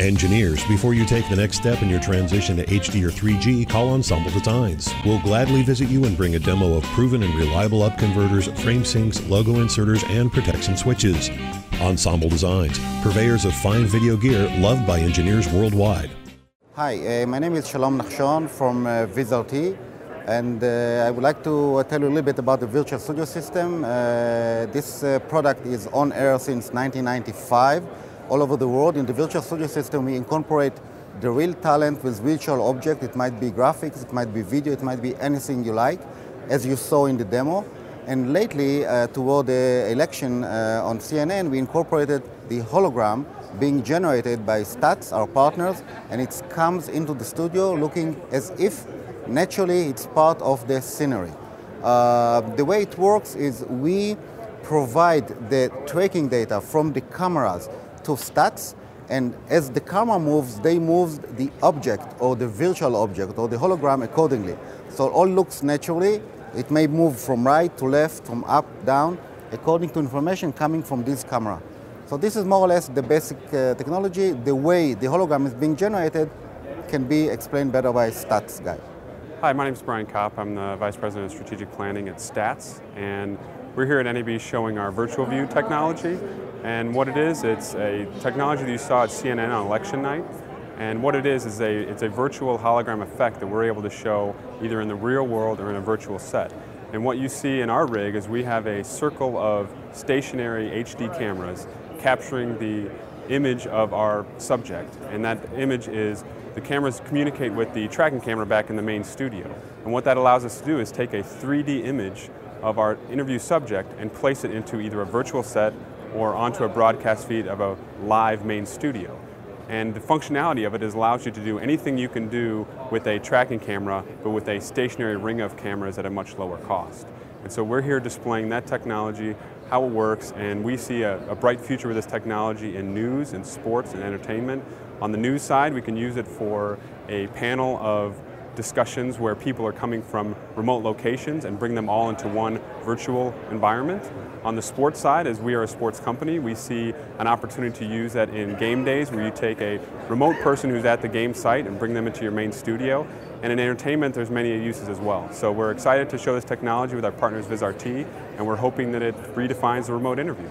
Engineers, before you take the next step in your transition to HD or 3G, call Ensemble Designs. We'll gladly visit you and bring a demo of proven and reliable up converters, frame syncs, logo inserters, and protection switches. Ensemble Designs, purveyors of fine video gear loved by engineers worldwide. Hi, uh, my name is Shalom Nachshon from uh, VizRT, and uh, I would like to tell you a little bit about the Virtual Studio System. Uh, this uh, product is on air since 1995 all over the world. In the virtual studio system, we incorporate the real talent with virtual objects. It might be graphics, it might be video, it might be anything you like, as you saw in the demo. And lately, uh, toward the election uh, on CNN, we incorporated the hologram being generated by Stats, our partners, and it comes into the studio looking as if naturally it's part of the scenery. Uh, the way it works is we provide the tracking data from the cameras to stats, and as the camera moves, they move the object or the virtual object or the hologram accordingly. So all looks naturally. It may move from right to left, from up, down, according to information coming from this camera. So this is more or less the basic uh, technology. The way the hologram is being generated can be explained better by Stats guy. Hi, my name is Brian Kopp. I'm the Vice President of Strategic Planning at Stats, and we're here at NAB showing our virtual view technology. And what it is, it's a technology that you saw at CNN on election night. And what it is, is a, it's a virtual hologram effect that we're able to show either in the real world or in a virtual set. And what you see in our rig is we have a circle of stationary HD cameras capturing the image of our subject. And that image is the cameras communicate with the tracking camera back in the main studio. And what that allows us to do is take a 3D image of our interview subject and place it into either a virtual set or onto a broadcast feed of a live main studio. And the functionality of it is allows you to do anything you can do with a tracking camera, but with a stationary ring of cameras at a much lower cost. And so we're here displaying that technology, how it works, and we see a, a bright future with this technology in news and sports and entertainment. On the news side, we can use it for a panel of discussions where people are coming from remote locations and bring them all into one virtual environment. On the sports side, as we are a sports company, we see an opportunity to use that in game days where you take a remote person who's at the game site and bring them into your main studio. And in entertainment, there's many uses as well. So we're excited to show this technology with our partners VizRT, and we're hoping that it redefines the remote interview.